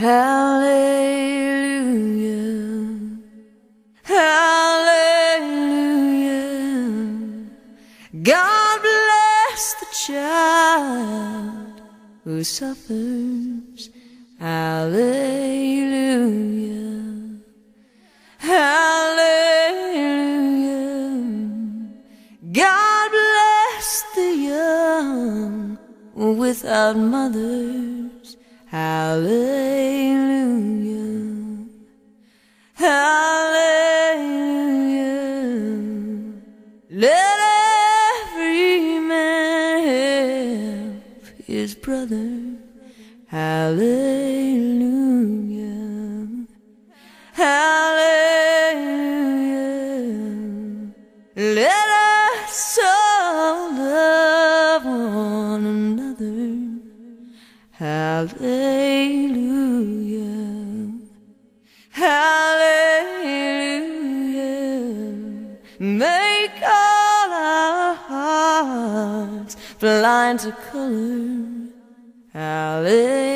Hallelujah. Hallelujah. God bless the child who suffers. Hallelujah. Hallelujah. God bless the young without mothers. Hallelujah. Hallelujah. Let every man help his brother. Hallelujah. Hallelujah. Let us all love one another. Hallelujah. Hallelujah. Make all our hearts blind to color. Hallelujah.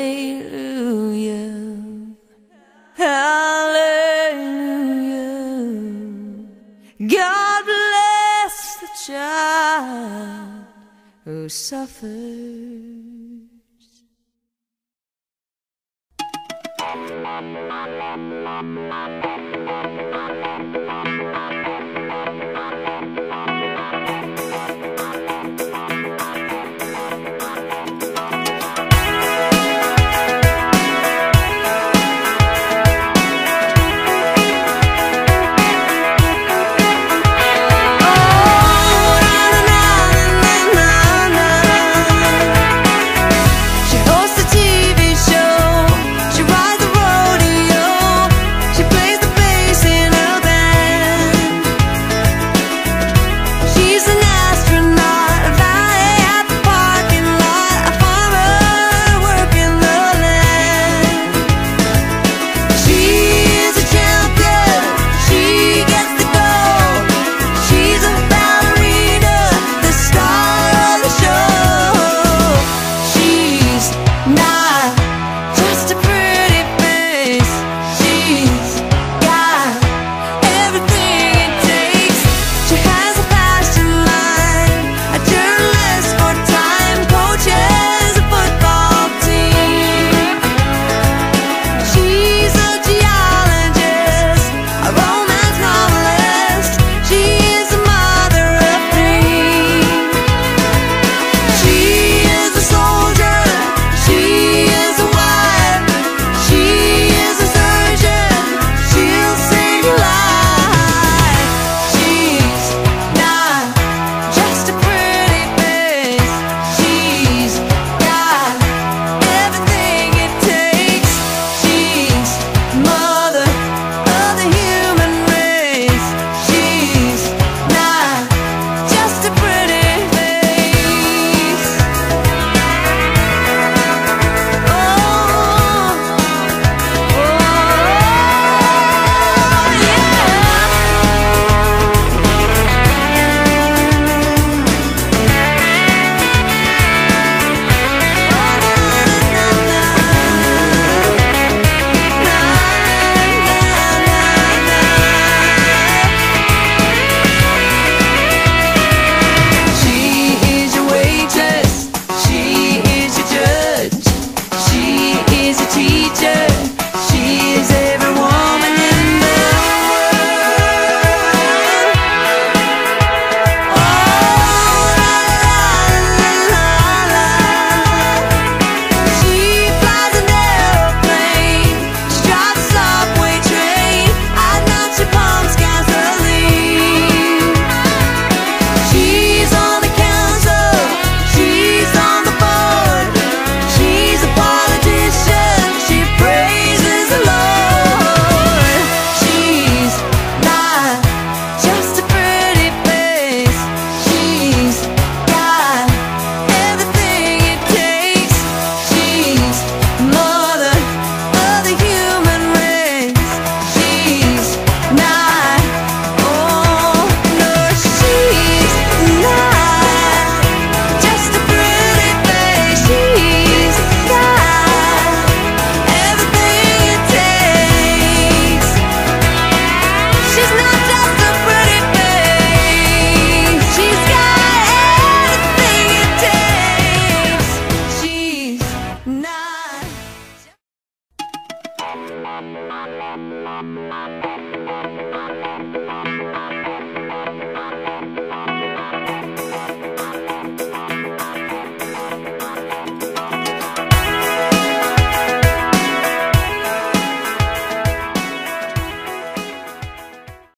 Hallelujah. God bless the child who suffers. Thank you.